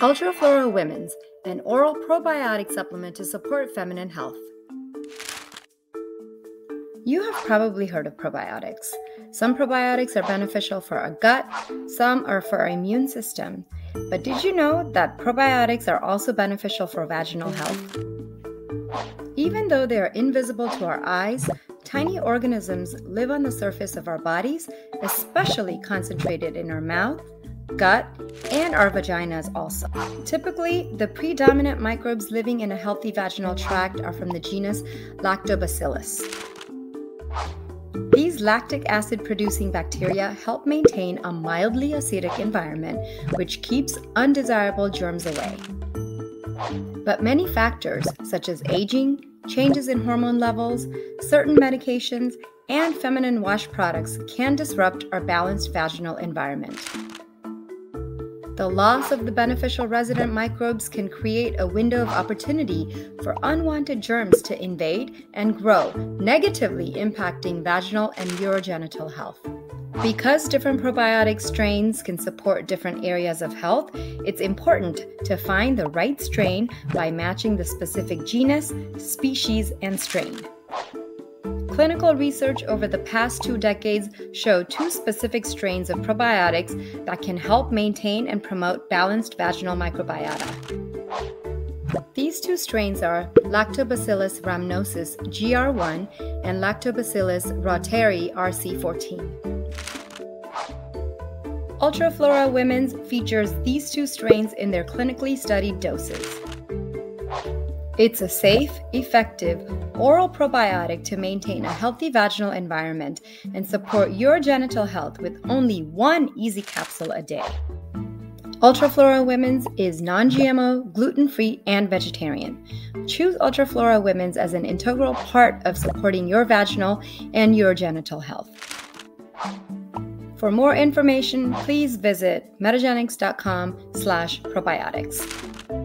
Ultraflora Women's, an oral probiotic supplement to support feminine health. You have probably heard of probiotics. Some probiotics are beneficial for our gut, some are for our immune system. But did you know that probiotics are also beneficial for vaginal health? Even though they are invisible to our eyes, tiny organisms live on the surface of our bodies, especially concentrated in our mouth, gut, and our vaginas also. Typically, the predominant microbes living in a healthy vaginal tract are from the genus Lactobacillus. These lactic acid producing bacteria help maintain a mildly acidic environment, which keeps undesirable germs away. But many factors, such as aging, changes in hormone levels, certain medications, and feminine wash products, can disrupt our balanced vaginal environment. The loss of the beneficial resident microbes can create a window of opportunity for unwanted germs to invade and grow, negatively impacting vaginal and urogenital health. Because different probiotic strains can support different areas of health, it's important to find the right strain by matching the specific genus, species, and strain. Clinical research over the past two decades show two specific strains of probiotics that can help maintain and promote balanced vaginal microbiota. These two strains are Lactobacillus rhamnosus GR1 and Lactobacillus reuteri RC14. Ultraflora Women's features these two strains in their clinically studied doses. It's a safe, effective, oral probiotic to maintain a healthy vaginal environment and support urogenital health with only one easy capsule a day. Ultraflora Women's is non GMO, gluten free, and vegetarian. Choose Ultraflora Women's as an integral part of supporting your vaginal and urogenital health. For more information, please visit metagenics.com slash probiotics.